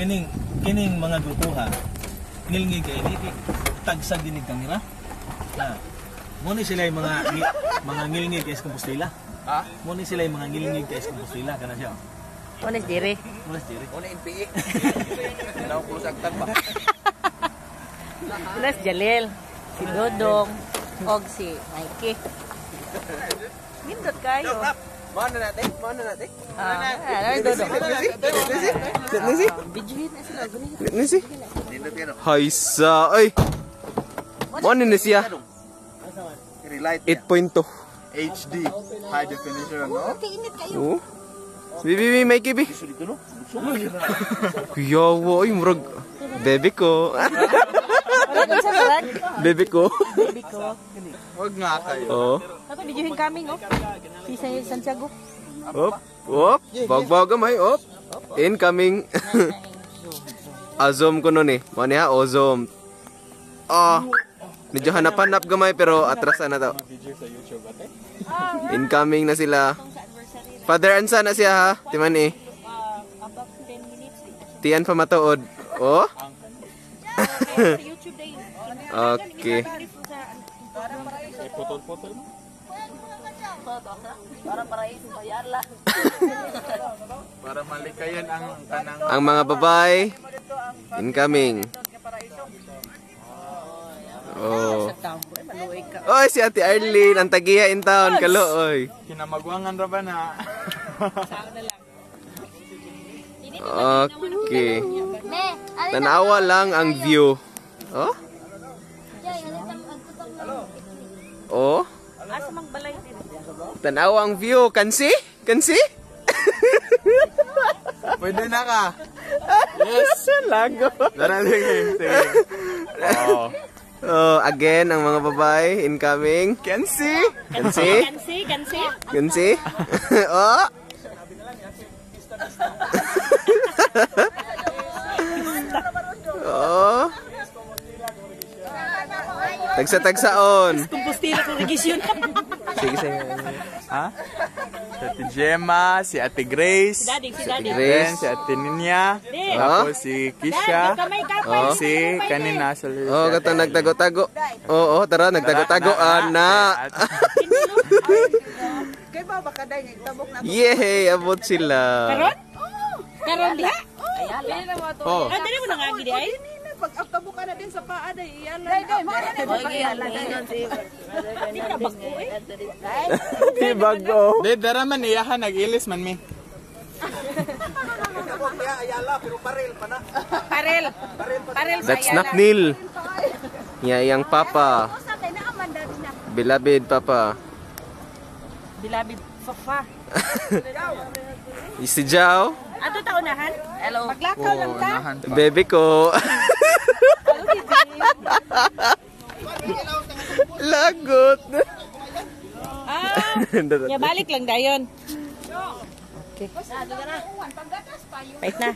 kining kining mga grupo ha. Ngilngig kay di tagsag dinig kamera. Na. Mo ni sila yung mga ngi- mga ngilngig kay sa Compostela. Ha? Mo ni sila yung mga ngilngig kay sa Compostela kana siya. Honest dire. Mo ni diri. Una NPE. Daw ko saktan ba? Honest Jalil. Si Dodong. Og si Mikey. Nindot kayo. Mana natin? Mana natin? Ah, ano Dodong? Nisi? Nisi? Yan. Haisa. Ay. Mo ni siya? Relight 8.2. HD. High definition, no? Okay, init kayo. Oh. Bibi, may kibi. Kuyawa, ay, murag. Bebe ko. Bebe ko. Baby ko. Huwag nga kayo. Oh. Ako bijuhin kami, no? Si Sa- Santiago. Op. Op. Bagbag gamay. Op. Incoming. Azom ko nun eh. Mo niya, ozom. Ah. Medyo hanap-hanap gamay pero atras na to. Incoming na sila. Father Ansa na siya ha. Timan eh. 10 minutes. Tiyan pa matuod. Oh. Okay. Para malikayan ang kanang Ang mga babae. Incoming. Oh. Oy, si Ate Arlene, ang tagiya in town, kalooy. kinamagwangan ra ba na? Okay. Tanawa lang ang view. Oh? Oh? Asa mang balay din. Tanawa ang view. Kansi? Kansi? Pwede na ka. Yes. Lago. Tara, sige. Oh. Oh, again, ang mga babae, incoming. Kansi? Kansi, kansi. Kansi? oh? oh? Tagsa-tagsaon. Kumpustila ko regisyon. Sige, sige. Ha? Si Ate Gemma, si Ate Grace, Daddy, si Si. Grace. si Ate Ninya, Di. tapos si Kisha, Kamay ka Oh. si kanina sa Oh, gato nagtago-tago. Oo, oh, tara, nagtago-tago. Ana. Kay ba baka dai nagtabok na Yay, abot sila. Karon? Karon diha? Ayala. Oh, Ah, dali mo nang agi di ay. Pag aftabok ka na din sa paa dai iyala. Dai dai mo na Di ka bako eh. Di bago. Di, dara man iyahan, nag-ilis man mi. Parel. Parel That's not Neil. Yayang papa. Sa kay na amanda din na. Beloved papa. Bilabid fafa. Si Jao. Ato taunahan? Hello. Maglakaw lang ta. pa. Baby ko. Lagot. Ah, ya balik lang dayon. Okay. Wait na.